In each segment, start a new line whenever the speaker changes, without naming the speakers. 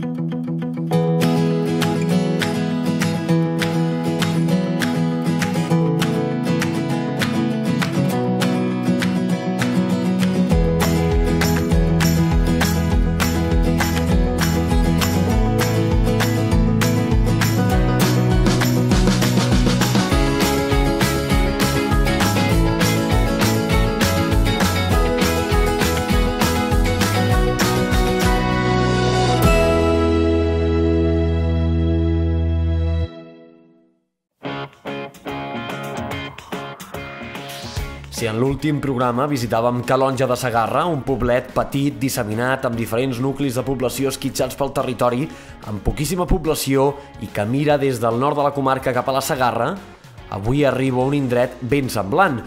Si en l'últim programa visitàvem Calonja de Sagarra, un poblet petit, disseminat, amb diferents nuclis de població esquitxats pel territori, amb poquíssima població i que mira des del nord de la comarca cap a la Sagarra, avui arriba a un indret ben semblant.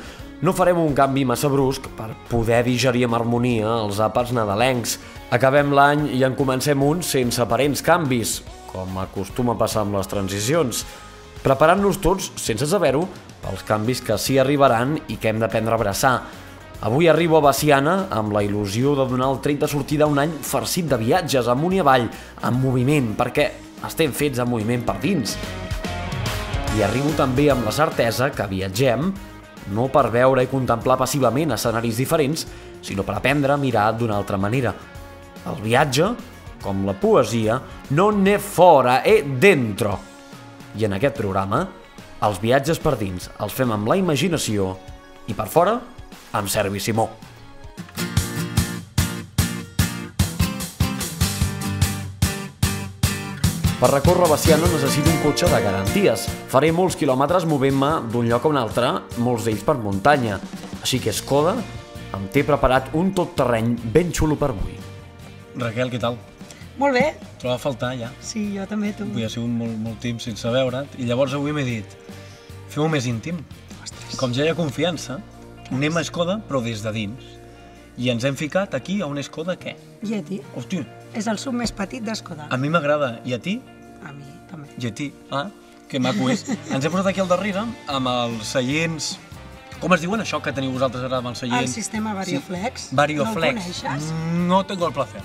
No farem un canvi massa brusc per poder digerir amb harmonia els àpats nadalencs. Acabem l'any i en comencem un sense aparents canvis, com acostuma a passar amb les transicions preparant-nos tots, sense saber-ho, pels canvis que sí arribaran i que hem d'aprendre a abraçar. Avui arribo a Baciana amb la il·lusió de donar el tret de sortida a un any farcit de viatges amunt i avall, en moviment, perquè estem fets en moviment per dins. I arribo també amb la certesa que viatgem no per veure i contemplar passivament escenaris diferents, sinó per aprendre a mirar d'una altra manera. El viatge, com la poesia, no n'è fora, è dentro. I en aquest programa, els viatges per dins els fem amb la imaginació i per fora, amb Servi Simó. Per recórrer Baciana necessito un cotxe de garanties. Faré molts quilòmetres movent-me d'un lloc a un altre, molts d'ells per muntanya. Així que Skoda em té preparat un tot terreny ben xulo per avui.
Raquel, què tal?
Molt bé.
Trobava a faltar ja.
Sí, jo també, tu.
Avui ha sigut molt, molt temps sense veure't i llavors avui m'he dit fem-ho més íntim.
Ostres.
Com ja hi ha confiança, anem a Skoda però des de dins. I ens hem ficat aquí a un Skoda què?
Yeti.
Hosti,
És el sub més petit d'Escoda.
a mi m'agrada. I a ti?
A mi, també.
I a ti? Ah, que maco és. Ens hem posat aquí al darrere amb els seients... Com es diuen això que teniu vosaltres ara amb els seients?
El sistema Varioflex.
Varioflex.
No el coneixes?
No tengo el placer.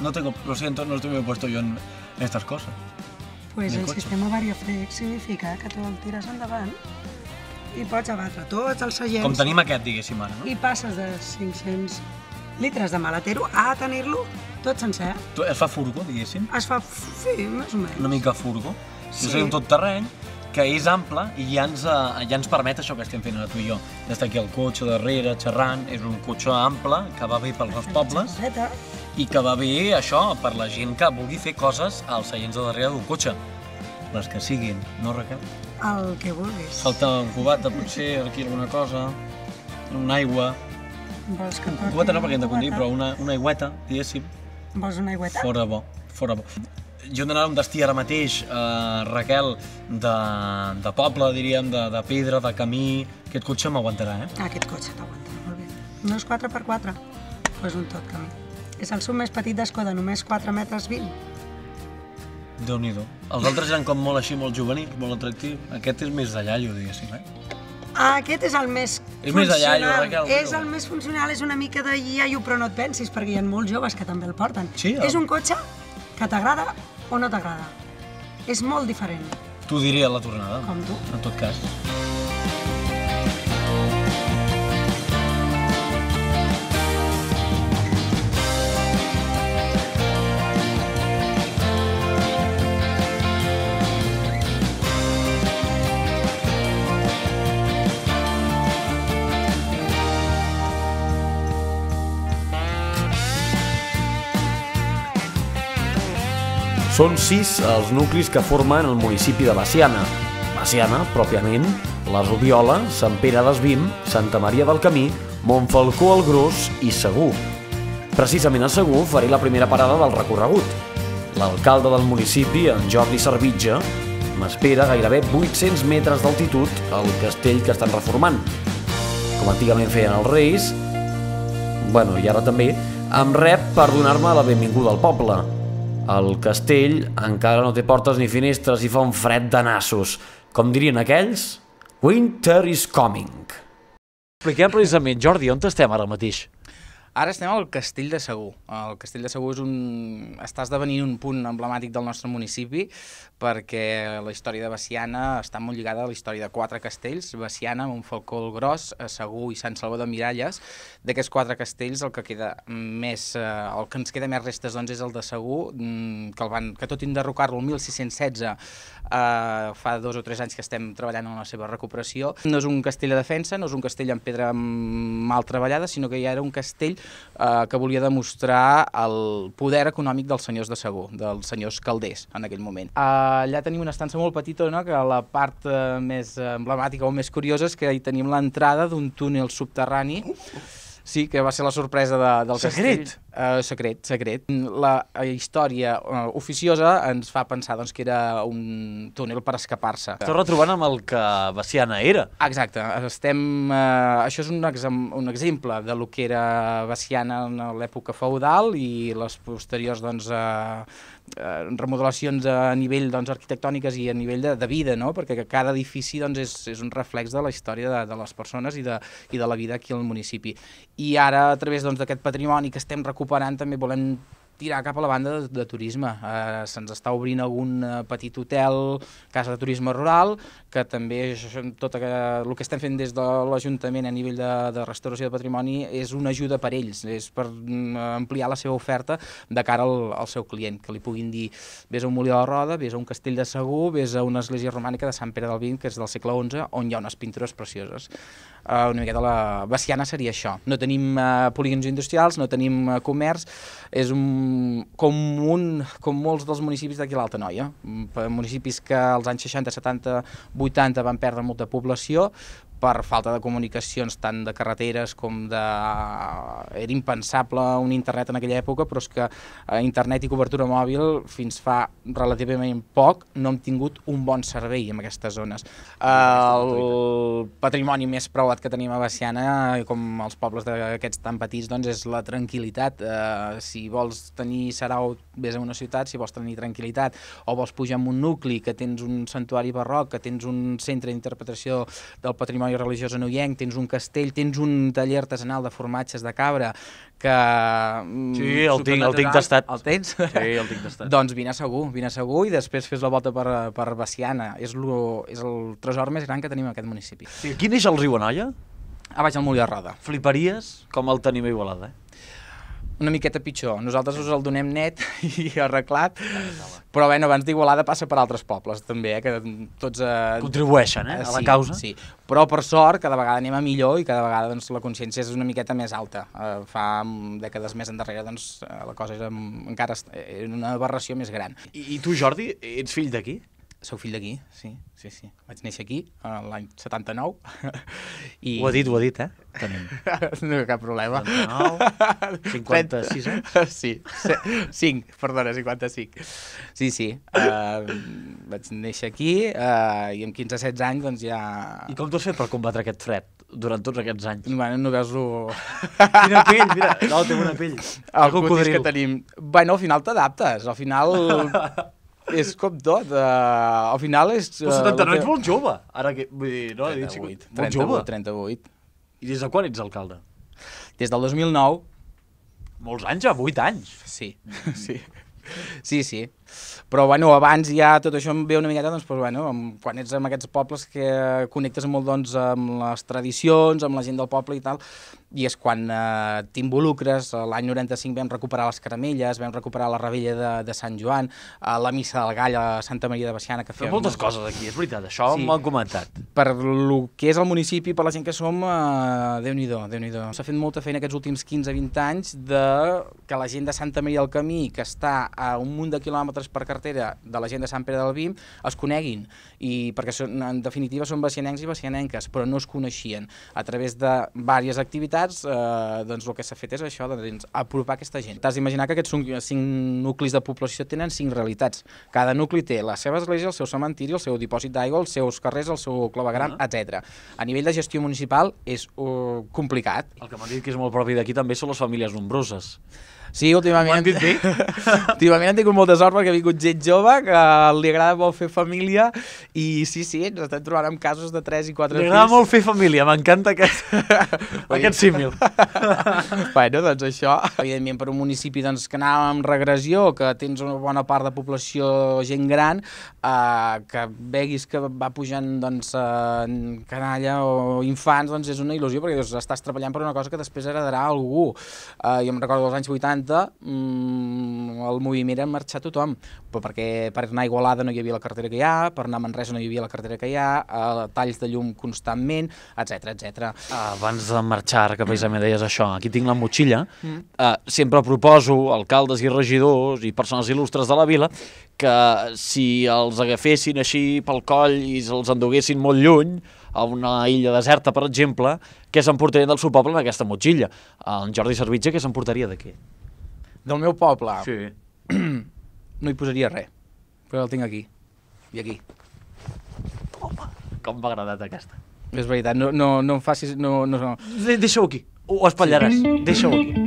No tengo, lo siento, no estoy bien puesto yo en estas cosas.
Pues el
cotxe.
sistema Varioflex significa que tu el tires endavant i pots abatre tots els seients
Com tenim aquest, diguéssim, ara, no?
i passes de 500 litres de maletero a tenir-lo tot sencer.
Tu, es fa furgo, diguéssim,
Es fa, sí, més o menys.
una mica furgo. Sí. És un tot terreny que és ample i ja ens, eh, ja ens permet això que estem fent ara tu i jo. D'estar aquí al cotxe darrere, xerrant, és un cotxe ample que va bé pels pobles
Xerreta.
I que va bé això per la gent que vulgui fer coses als seients de darrere d'un cotxe. Les que siguin, no, Raquel?
El que vulguis.
Falta un cubata, potser, aquí alguna cosa, una aigua...
Vols que
Un cubata no, perquè hem de
cubata?
però una, una aigüeta, diguéssim,
Vols una aigüeta?
fora bo, fora bo. Jo hem d'anar a un destí ara mateix, eh, Raquel, de, de poble, diríem, de, de pedra, de camí... Aquest cotxe m'aguantarà, eh?
Aquest cotxe t'aguanta, molt bé. No és 4x4, doncs un tot camí. És el sub més petit d'Escoda, només 4 metres 20.
déu nhi Els altres eren com molt així, molt juvenils, molt atractius. Aquest és més de llallo, diguéssim, eh?
Ah, aquest és el més
És més de iaio. Raquel,
És el més funcional, és una mica de iaio, però no et pensis, perquè hi ha molts joves que també el porten.
Sí, el-
És un cotxe que t'agrada o no t'agrada. És molt diferent,
T'ho diria a la tornada,
com tu.
en tot cas.
Són sis els nuclis que formen el municipi de Baciana. Baciana, pròpiament, la Rubiola, Sant Pere d'Esvim, Santa Maria del Camí, Montfalcó el Gros i Segur. Precisament a Segur faré la primera parada del recorregut. L'alcalde del municipi, en Jordi Servitja, m'espera gairebé 800 metres d'altitud al castell que estan reformant. Com antigament feien els reis, bueno, i ara també, em rep per donar-me la benvinguda al poble. El castell encara no té portes ni finestres i fa un fred de nassos. Com dirien aquells, winter is coming. Expliquem precisament, Jordi, on estem ara mateix?
Ara estem al Castell de Segur. El Castell de Segur és un... està esdevenint un punt emblemàtic del nostre municipi perquè la història de Baciana està molt lligada a la història de quatre castells, Baciana, Montfalcó el Gros, Segur i Sant Salvador de Miralles. D'aquests quatre castells el que queda més, eh, el que ens queda més restes doncs, és el de Segur, mm, que, el van, que tot i enderrocar-lo el 1616 eh, fa dos o tres anys que estem treballant en la seva recuperació. No és un castell de defensa, no és un castell en pedra mal treballada, sinó que ja era un castell eh, que volia demostrar el poder econòmic dels senyors de Segur, dels senyors calders en aquell moment. Eh, allà tenim una estança molt petita, no? que la part eh, més emblemàtica o més curiosa és que hi tenim l'entrada d'un túnel subterrani Sí, que va ser la sorpresa de, del
secret.
castell. Uh, secret, secret. La història uh, oficiosa ens fa pensar doncs, que era un túnel per escapar-se.
Estàs retrobant amb el que Baciana era.
Exacte. Estem, uh, això és un, exem un exemple de lo que era Baciana en l'època feudal i les posteriors doncs, uh, uh, remodelacions a nivell doncs, arquitectòniques i a nivell de, de vida, no? perquè cada edifici doncs, és, és un reflex de la història de, de les persones i de, i de la vida aquí al municipi i ara a través doncs, d'aquest doncs, patrimoni que estem recuperant també volem tirar cap a la banda de, de turisme. Eh, Se'ns està obrint algun eh, petit hotel, casa de turisme rural, que també tot que, el que estem fent des de l'Ajuntament a nivell de, de restauració de patrimoni és una ajuda per ells, és per mm, ampliar la seva oferta de cara al, al seu client, que li puguin dir vés a un molí de la Roda, vés a un castell de Segur, vés a una església romànica de Sant Pere del Vint, que és del segle XI, on hi ha unes pintures precioses. Uh, una miqueta la Baciana seria això. No tenim uh, polígons industrials, no tenim uh, comerç, és un com, un, com molts dels municipis d'aquí a l'Alta Noia, municipis que als anys 60, 70, 80 van perdre molta població, per falta de comunicacions tant de carreteres com de... Era impensable un internet en aquella època, però és que eh, internet i cobertura mòbil fins fa relativament poc no hem tingut un bon servei en aquestes zones. Eh, el patrimoni més preuat que tenim a Baciana, com els pobles d'aquests tan petits, doncs és la tranquil·litat. Eh, si vols tenir Sarau, vés a una ciutat, si vols tenir tranquil·litat, o vols pujar en un nucli, que tens un santuari barroc, que tens un centre d'interpretació del patrimoni patrimoni religiós a Nuyenc, tens un castell, tens un taller artesanal de formatges de cabra que...
Mm, sí, el tinc, el tinc tastat.
El tens?
Sí, el tinc tastat.
doncs vine segur, vine segur i després fes la volta per, per Baciana. És, lo, és el tresor més gran que tenim en aquest municipi.
Sí, quin és el riu Anoia?
A baix al Molí de Roda.
Fliparies com el tenim a Igualada, eh?
Una miqueta pitjor. Nosaltres us el donem net i arreglat, però bueno, abans d'Igualada passa per altres pobles també, eh, que tots... Eh,
Contribueixen eh, a la causa.
Sí, però per sort cada vegada anem a millor i cada vegada doncs, la consciència és una miqueta més alta. Eh, fa dècades més endarrere doncs, eh, la cosa era encara era una aberració més gran.
I, I tu, Jordi, ets fill d'aquí?
Sou fill d'aquí, sí, sí, sí. Vaig néixer aquí, l'any 79.
I... Ho ha dit, ho ha dit, eh? Tenim.
no hi ha cap problema.
79, 56 anys?
Sí, 5, perdona, 55. Sí, sí. Uh, vaig néixer aquí uh, i amb 15-16 anys doncs ja...
I com t'ho has fet per combatre aquest fred? durant tots aquests anys.
Bueno, no veus lo...
Quina pell, mira, no, té una pell.
El cocodril que tenim. Bueno, al final t'adaptes, al final és com tot. Uh, al final és...
Uh, Però 79 ets molt jove. Ara que... Vull dir, no?
38, 38, molt jove. 38.
I des de quan ets alcalde?
Des del 2009.
Molts anys, ja, 8 anys.
Sí, sí. Sí, sí. Però, bueno, abans ja tot això em ve una miqueta, doncs, però, bueno, quan ets en aquests pobles que connectes molt, doncs, amb les tradicions, amb la gent del poble i tal, i és quan eh, t'involucres, l'any 95 vam recuperar les caramelles, vam recuperar la rebella de, de Sant Joan, eh, la missa del gall a Santa Maria de Baixana, que
fem... moltes coses aquí, és veritat, això sí. m'ho han comentat.
Per lo que és el municipi, per la gent que som, eh, Déu-n'hi-do, déu nhi déu S'ha fet molta feina aquests últims 15-20 anys de que la gent de Santa Maria del Camí, que està a un munt de quilòmetres per cartera de la gent de Sant Pere del Vim, es coneguin, i perquè són, en definitiva són bacianencs i bacianenques, però no es coneixien. A través de diverses activitats eh, doncs el que s'ha fet és això, doncs, apropar aquesta gent. T'has d'imaginar que aquests cinc nuclis de població tenen cinc realitats. Cada nucli té la seva església, el seu cementiri, el seu dipòsit d'aigua, els seus carrers, el seu clavegram, uh -huh. etc. A nivell de gestió municipal és uh, complicat.
El que m'han dit que és molt propi d'aquí també són les famílies nombroses.
Sí, últimament,
han dit
últimament han tingut molta sort perquè ha vingut gent jove que li agrada molt fer família i sí, sí, ens estem trobant amb casos de 3 i 4
Li
fills.
agrada molt fer família, m'encanta aquest, aquest símil.
bueno, doncs això, evidentment per un municipi doncs, que anava en regressió, que tens una bona part de població gent gran, eh, que veguis que va pujant doncs, eh, canalla o infants, doncs és una il·lusió, perquè doncs, estàs treballant per una cosa que després heredarà algú. Eh, jo em recordo dels anys 80, mmm, el moviment era marxar tothom, però perquè per anar a Igualada no hi havia la carretera que hi ha, per anar a Manresa no hi havia la carretera que hi ha, eh, talls de llum constantment, etc etc.
Abans de marxar, que precisament deies això, aquí tinc la motxilla, mm. uh, sempre proposo alcaldes i regidors i persones il·lustres de la vila que si els agafessin així pel coll i els enduguessin molt lluny, a una illa deserta, per exemple, què s'emportarien del seu poble en aquesta motxilla? En Jordi Servitge, què s'emportaria d'aquí?
Del meu poble,
Sí.
no hi posaria res, però el tinc aquí, i aquí.
Com m'ha agradat aquesta.
És veritat, no, no, no em facis... No, no, no.
De Deixa-ho aquí, ho espatllaràs, deixa-ho aquí.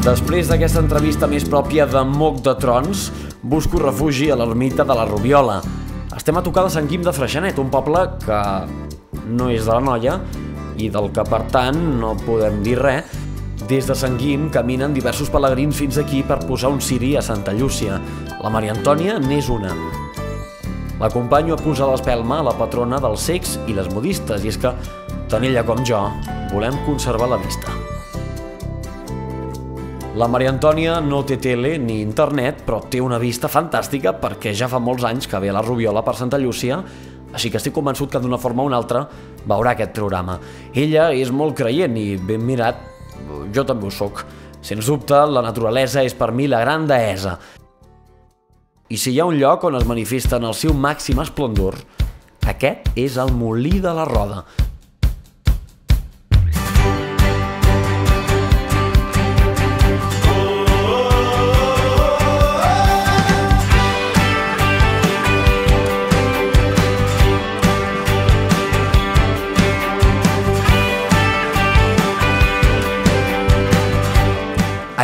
Després d'aquesta entrevista més pròpia de Moc de Trons, busco refugi a l'ermita de la Rubiola. Estem a tocar de Sant Guim de Freixenet, un poble que no és de la noia i del que, per tant, no podem dir res. Des de Sant Guim caminen diversos pelegrins fins aquí per posar un ciri a Santa Llúcia. La Maria Antònia n'és una. L'acompanyo a posar l'espelma a la patrona dels cecs i les modistes, i és que, tant ella com jo, volem conservar la vista. La Maria Antònia no té tele ni internet, però té una vista fantàstica perquè ja fa molts anys que ve a la Rubiola per Santa Llúcia, així que estic convençut que d'una forma o una altra veurà aquest programa. Ella és molt creient i ben mirat, jo també ho sóc. Sens dubte, la naturalesa és per mi la gran deessa. I si hi ha un lloc on es manifesta en el seu màxim esplendor, aquest és el Molí de la Roda,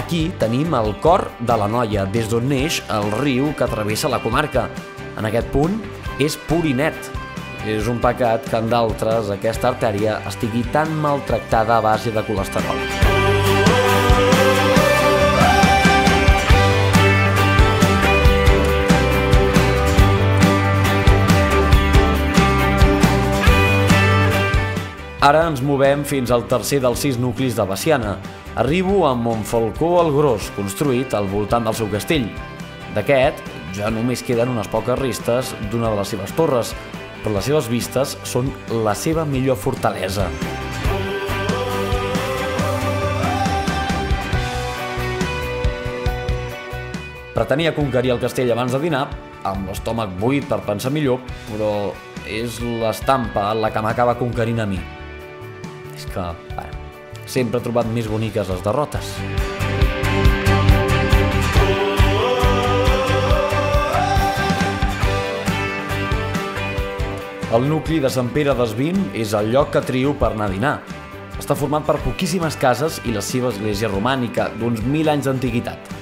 Aquí tenim el cor de la Noia, des d'on neix el riu que travessa la comarca. En aquest punt és pur i net. És un pecat que en d'altres aquesta artèria estigui tan maltractada a base de colesterol. Ara ens movem fins al tercer dels sis nuclis de Baciana. Arribo a Montfalcó el Gros, construït al voltant del seu castell. D'aquest, ja només queden unes poques restes d'una de les seves torres, però les seves vistes són la seva millor fortalesa. Pretenia conquerir el castell abans de dinar, amb l'estómac buit per pensar millor, però és l'estampa la que m'acaba conquerint a mi. És que, bueno, sempre he trobat més boniques les derrotes. El nucli de Sant Pere d'Esvin és el lloc que trio per anar a dinar. Està format per poquíssimes cases i la seva església romànica, d'uns mil anys d'antiguitat.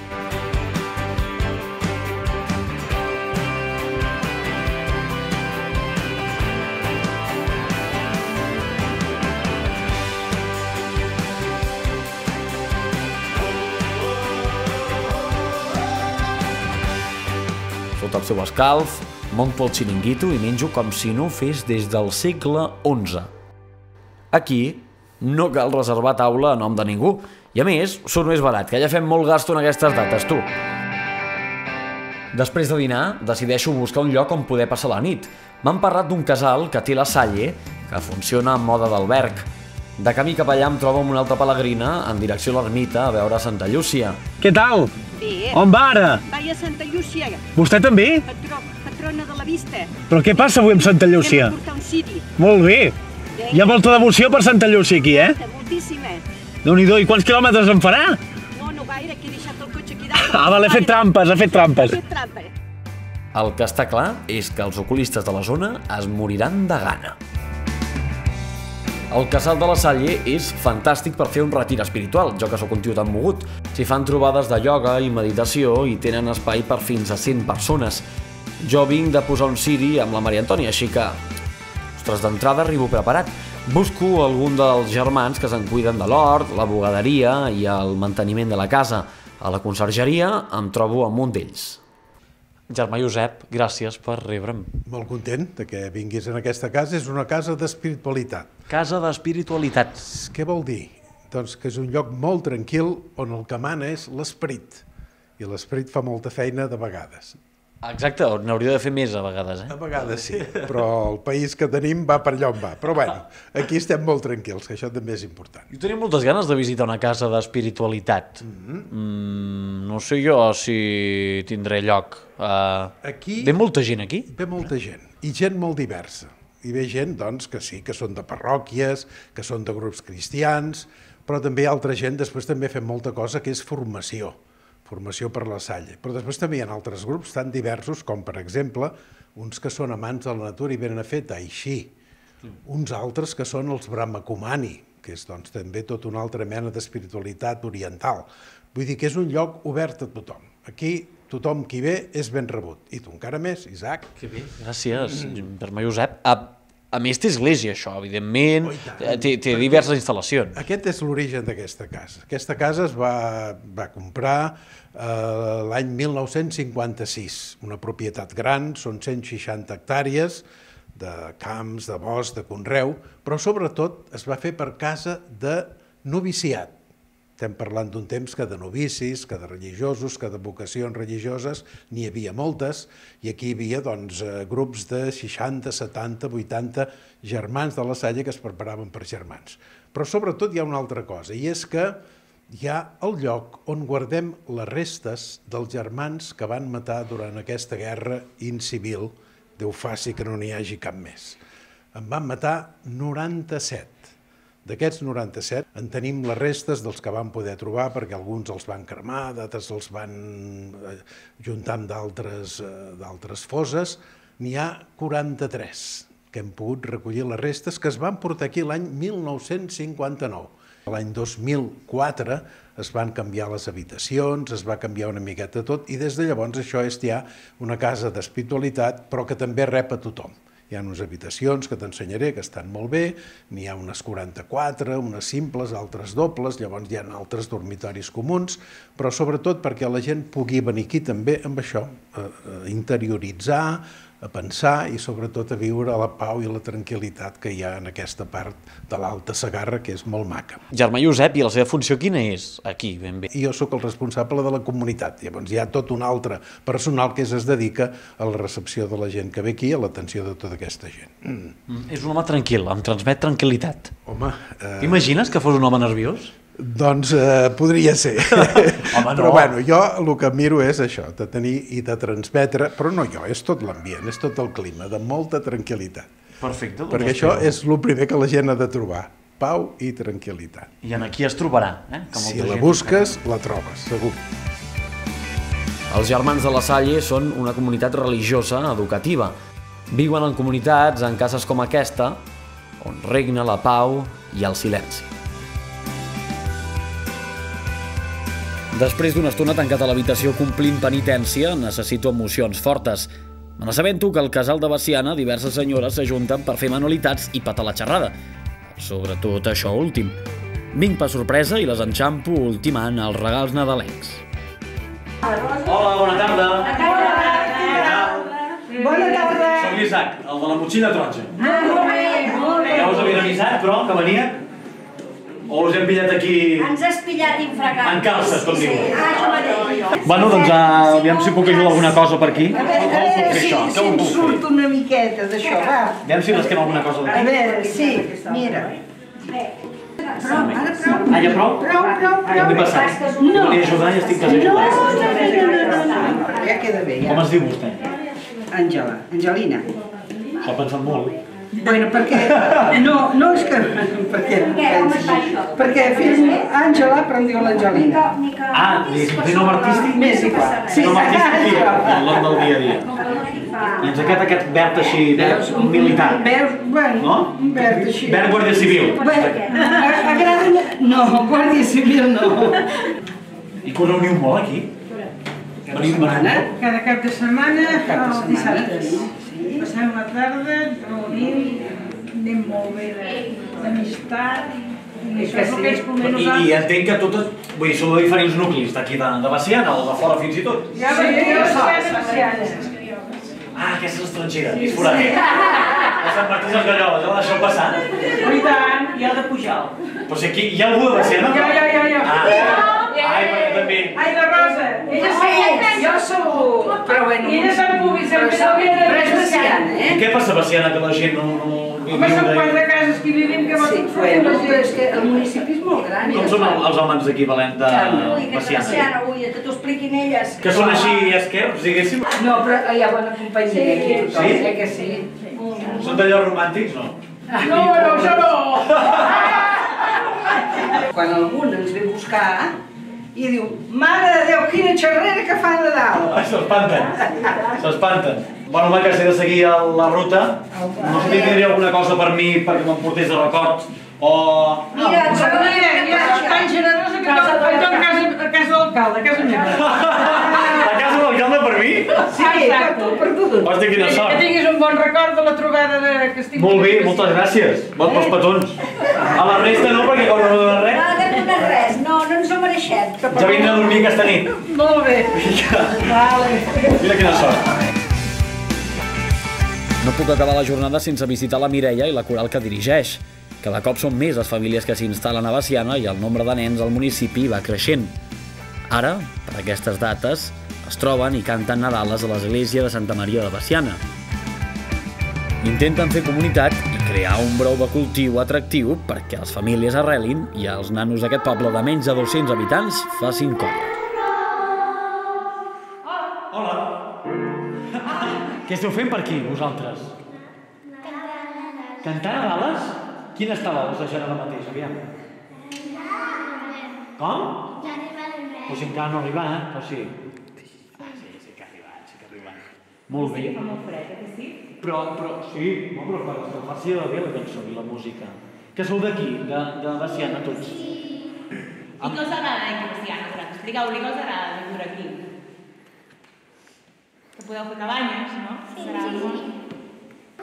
El seu escalf, monto el xiringuito i menjo com si no ho fes des del segle XI. Aquí no cal reservar taula a nom de ningú. I a més, surt més barat, que ja fem molt gasto en aquestes dates, tu. Després de dinar, decideixo buscar un lloc on poder passar la nit. M'han parlat d'un casal que té la Salle, que funciona en moda d'alberg. De camí cap allà em trobo amb una altra pelegrina en direcció a l'ermita a veure Santa Llúcia.
Què tal?
Bé,
On va ara?
vaig a Santa Llúcia,
Vostè també?
patró, patrona de la vista.
Però què passa avui amb Santa Llúcia?
A portar un ciri.
Molt bé. Hi ha molta devoció per Santa Llúcia aquí, eh?
Moltíssima.
déu nhi i quants quilòmetres en farà?
No, no gaire, que he deixat el cotxe aquí dalt.
Ah, vale, ha fet trampes, ha fet trampes.
Ha fet trampa.
El que està clar és que els oculistes de la zona es moriran de gana. El casal de la Salle és fantàstic per fer un retir espiritual, jo que sóc un tio tan mogut. S'hi fan trobades de ioga i meditació i tenen espai per fins a 100 persones. Jo vinc de posar un ciri amb la Maria Antònia, així que... Ostres, d'entrada arribo preparat. Busco algun dels germans que se'n cuiden de l'hort, la bugaderia i el manteniment de la casa. A la consergeria em trobo amb un d'ells.
Germà Josep, gràcies per rebre'm.
Molt content de que vinguis en aquesta casa. És una casa d'espiritualitat.
Casa d'espiritualitat.
Què vol dir? Doncs que és un lloc molt tranquil on el que mana és l'esperit. I l'esperit fa molta feina de vegades.
Exacte, n'hauria de fer més a vegades,
A
eh?
vegades sí, però el país que tenim va per allà on va. Però bueno, aquí estem molt tranquils, que això també és important.
Jo tenia moltes ganes de visitar una casa d'espiritualitat. Mm, no sé jo si tindré lloc. Uh,
Aquí-
Ve molta gent aquí?
Ve molta gent, i gent molt diversa. Hi ve gent, doncs, que sí, que són de parròquies, que són de grups cristians, però també hi ha altra gent, després també fem molta cosa que és formació, formació per la Salle. Però després també hi ha altres grups tan diversos com, per exemple, uns que són amants de la natura i venen a fer tai chi, uns altres que són els Brahmakumani, que és doncs, també tota una altra mena d'espiritualitat oriental. Vull dir que és un lloc obert a tothom. Aquí tothom qui ve és ben rebut. I tu encara més, Isaac.
Que bé, gràcies, Germà Josep. A, a més, té església, això, evidentment.
Oh,
té, té diverses instal·lacions.
Aquest és l'origen d'aquesta casa. Aquesta casa es va, va comprar eh, l'any 1956, una propietat gran, són 160 hectàrees de camps, de bosc, de conreu, però sobretot es va fer per casa de noviciat. Estem parlant d'un temps que de novicis, que de religiosos, que de vocacions religioses n'hi havia moltes, i aquí hi havia doncs, eh, grups de 60, 70, 80 germans de la Salle que es preparaven per germans. Però sobretot hi ha una altra cosa, i és que hi ha el lloc on guardem les restes dels germans que van matar durant aquesta guerra incivil, Déu faci que no n'hi hagi cap més. En van matar 97. D'aquests 97 en tenim les restes dels que vam poder trobar perquè alguns els van cremar, d'altres els van eh, juntar amb eh, d'altres foses. N'hi ha 43 que hem pogut recollir les restes que es van portar aquí l'any 1959. L'any 2004 es van canviar les habitacions, es va canviar una miqueta tot i des de llavors això és ja una casa d'espiritualitat però que també rep a tothom. Hi ha unes habitacions que t'ensenyaré que estan molt bé, n'hi ha unes 44, unes simples, altres dobles, llavors hi ha altres dormitoris comuns, però sobretot perquè la gent pugui venir aquí també amb això, a, a interioritzar, a pensar i sobretot a viure la pau i la tranquil·litat que hi ha en aquesta part de l'Alta Segarra, que és molt maca.
Germà Josep, i la seva funció quina és? Aquí, ben bé.
Jo sóc el responsable de la comunitat. Llavors hi ha tot un altre personal que es dedica a la recepció de la gent que ve aquí, a l'atenció de tota aquesta gent. Mm.
Mm, És un home tranquil, em transmet tranquil·litat.
Home, eh,
T'imagines que fos un home nerviós?
Doncs eh, podria ser.
Home, no.
Però bueno, jo el que miro és això, de tenir i de transmetre, però no jo, és tot l'ambient, és tot el clima, de molta tranquil·litat.
Perfecte.
Perquè això és el primer que la gent ha de trobar, pau i tranquil·litat.
I en aquí es trobarà, eh? Que
Si
molta
la
gent-
busques, la trobes, segur.
Els germans de la Salle són una comunitat religiosa educativa. Viuen en comunitats, en cases com aquesta, on regna la pau i el silenci. Després d'una estona tancat a l'habitació complint penitència, necessito emocions fortes. Me n'assabento que al casal de Baciana diverses senyores s'ajunten per fer manualitats i patar la xerrada. Sobretot això últim. Vinc per sorpresa i les enxampo ultimant els regals nadalencs.
Hola, bona tarda.
Bona tarda.
Soc l'Isaac, el de la motxilla taronja.
Ah, molt bé, molt bé.
Ja us havia avisat, però, que venia? O us hem pillat aquí...
Ens has pillat infragant.
En calces, com diu.
Ah, jo mateix.
Bueno, doncs, uh, aviam si puc ajudar alguna cosa per aquí.
A veure,
Com
a si,
Com fer?
surt una miqueta d'això, va.
Aviam si rasquem alguna cosa
A
d'aquí.
veure, sí, mira. Prou, ara prou.
Ah, ja prou?
Prou, prou,
Què
prou.
m'he passat? Jo volia ajudar i estic quasi
No, no, no, no, no, ja queda bé,
Com
ja.
es diu vostè?
Àngela, Angelina.
S'ho ha pensat molt.
Bueno, perquè... No, no és que... Perquè, perquè fes Àngela, però em diu l'Angelina.
Ah, té nom artístic?
M'és igual.
Sí, nom artístic i el nom del dia a dia. I ens aquest, aquest verd així, verd militar.
Veus? Bueno,
No?
un verd així.
Verd guàrdia civil.
Bé, a- agrada... No, Guàrdia Civil no.
I que us reuniu molt aquí? Veniu, veniu.
Cada cap de setmana,
de setmana,
dissabtes.
Sí.
Passem la tarda, reunim, anem molt bé de- d'amistat, i
que sí.
que
I, I entenc que totes, vull dir, sou de diferents nuclis d'aquí de, de Baciana o de fora fins i tot.
Ja
Sí, jo soc.
ja demasiades.
Ah, aquesta és estrangera, és forat. A Sant Martí dels Galloles, ja deixeu passar?
I tant, i el de Pujol.
Però si aquí hi ha algú de Baciana?
Ja, ja, ja, ja.
Ah, ai, també.
Ai, la Rosa, ella segur.
Jo segur, però bueno...
I ella se'n pugui,
Però,
sempre s'hauria de...
veciana,
I
eh?
què passa a Baciana que la gent no, no
Home, són
de...
quatre cases que vivim que
Sí, bueno, però és que el municipi és molt gran.
Com són el- els homes d'aquí, Valent, de Baciana?
Baciana, ui, que t'ho expliquin elles.
Que són així esquerps, diguéssim?
No, però hi ha bona companyia aquí, tothom,
Sí?
eh que sí?
Són d'allò romàntics, no?
No, no, això no.
Quan algun ens ve a buscar i diu, mare de Déu, quina xerrera que fa Nadal!
Ai, s'espanten, s'espanten. Bueno, home, que si he de seguir la ruta, no sé si tindria alguna cosa per mi perquè me'n portés de record, o...
Mira,
Però
però
mira, ja és tan generosa que tot, tot a casa, a casa de l'alcalde, a casa meva.
La casa de l'alcalde per mi?
Sí, per tu, per tu.
Hosti, quina
Que
sort.
tinguis un bon record de la trobada de, que estic...
Molt bé, moltes gràcies. Bon pels petons. A la resta no, perquè com no donen
no,
res,
no dones res, no, mereixem.
ja vindré a dormir aquesta nit.
Molt bé. Vale.
Mira quina sort.
No puc acabar la jornada sense visitar la Mireia i la coral que dirigeix. Cada cop són més les famílies que s'instal·len a Baciana i el nombre de nens al municipi va creixent. Ara, per aquestes dates, es troben i canten Nadales a l'església de Santa Maria de Baciana. Intenten fer comunitat crear un brou de cultiu atractiu perquè les famílies arrelin i els nanos d'aquest poble de menys de 200 habitants facin colla.
Hola. Què esteu fent per aquí, vosaltres? Cantar Nadales? Quina estava bossejant ara mateix, aviam? Com? Pues si encara no ha arribat, però sí. Ah, sí, sí que ha arribat, sí que ha arribat. Molt bé. Fa molt fred, que sí? Però, però, sí, no, però per l'escalfar-s'hi de bé la cançó i la música. Que sou d'aquí, de, de Baciana, tots?
I què us agrada d'aquí, Bastiana? Però Expliqueu-li què us agrada de viure aquí. Que podeu fer cabanyes, no? Serà molt...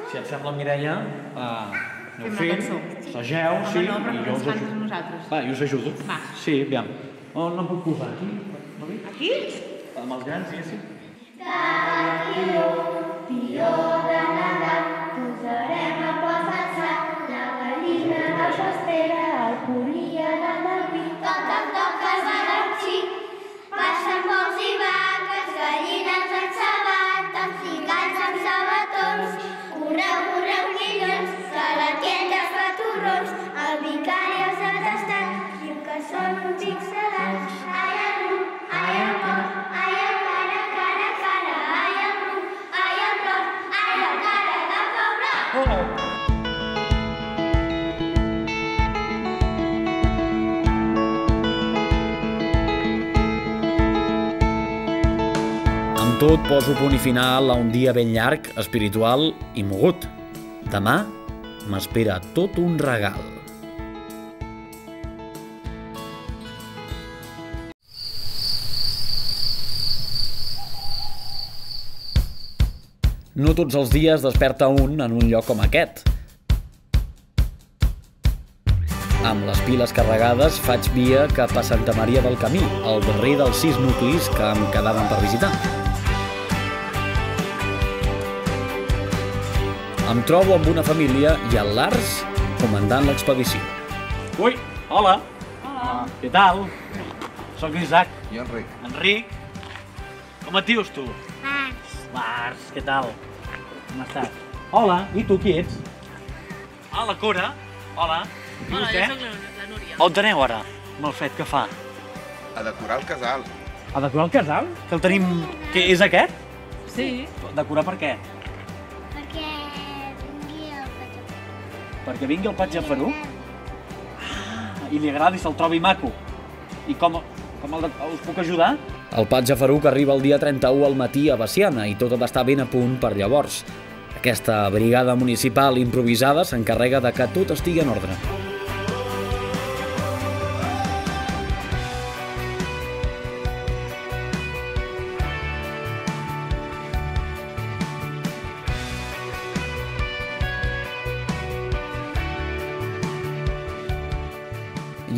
Si et sembla, Mireia, uh, aneu fent, segeu,
Home,
sí,
no, però
i jo us ajudo.
nosaltres.
Va, jo us ajudo.
Va.
Sí, aviam. On no puc posar? Aquí? No?
Aquí?
Amb els grans, diguéssim.
Posarem
tot, poso punt i final a un dia ben llarg, espiritual i mogut. Demà m'espera tot un regal. No tots els dies desperta un en un lloc com aquest. Amb les piles carregades faig via cap a Santa Maria del Camí, el darrer dels sis nuclis que em quedaven per visitar. Em trobo amb una família i el Lars comandant l'expedició.
Ui, hola. Hola. Què tal? Soc l'Isaac.
Jo, Enric.
Enric. Com et dius tu?
Març.
Lars, què tal? Com estàs? Hola, i tu qui ets? Ah, la Cora. Hola. I
Hola,
vostè?
jo soc la, la Núria.
On aneu ara? Amb el fred que fa?
A decorar el casal.
A decorar el casal? Que el tenim... Què és aquest?
Sí.
Decorar per què?
Perquè vingui el
Patge Ferú ah, i li agradi, se'l trobi maco. I com, com el, us puc ajudar?
El Patge Faruc arriba el dia 31 al matí a Baciana i tot ha d'estar ben a punt per llavors. Aquesta brigada municipal improvisada s'encarrega de que tot estigui en ordre.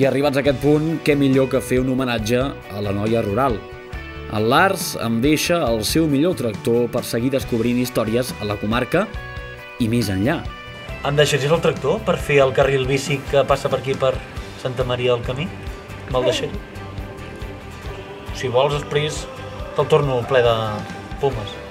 I arribats a aquest punt, què millor que fer un homenatge a la noia rural. El Lars em deixa el seu millor tractor per seguir descobrint històries a la comarca i més enllà.
Em deixaries el tractor per fer el carril bici que passa per aquí per Santa Maria del Camí? Me'l deixaria? Si vols, després te'l torno ple de pomes.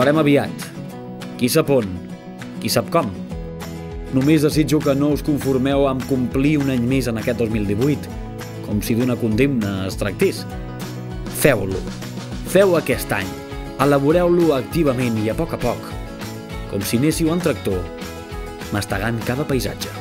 Ens retrobarem aviat. Qui sap on? Qui sap com? Només desitjo que no us conformeu amb complir un any més en aquest 2018, com si d'una condemna es tractés. Feu-lo. Feu aquest any. Elaboreu-lo activament i a poc a poc, com si anéssiu en tractor, mastegant cada paisatge.